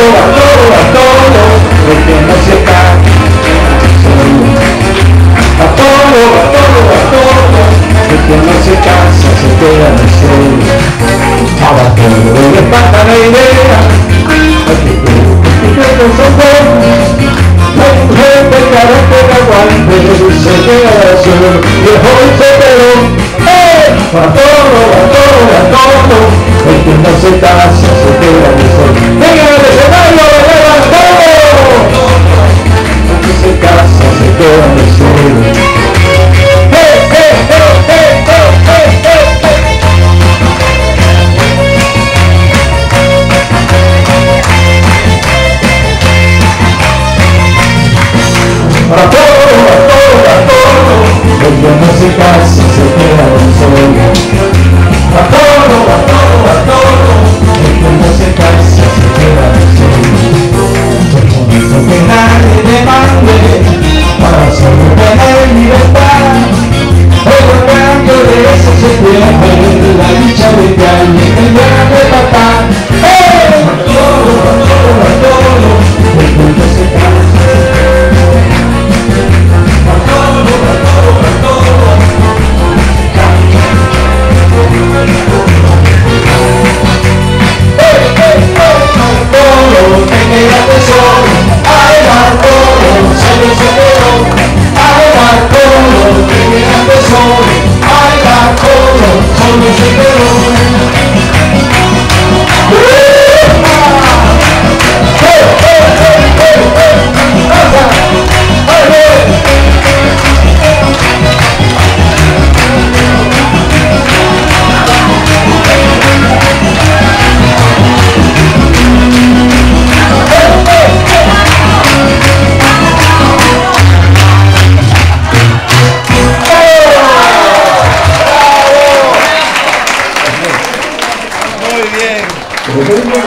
todo, a todo, a todo, el que no se solo. A todo, a todo, a todo, el que no se casa se queda en el suelo. Ahora todo le falta la idea, hay que que son hay gente que a veces aguante, se queda solo, y hoy se quedó, ¡eh! A todo, a todo, a todo, el que no se ya no se casa, se queda solo. A todo, a todo, a todo, el no se casa, se queda solo. Es momento que nadie demande para saber bien.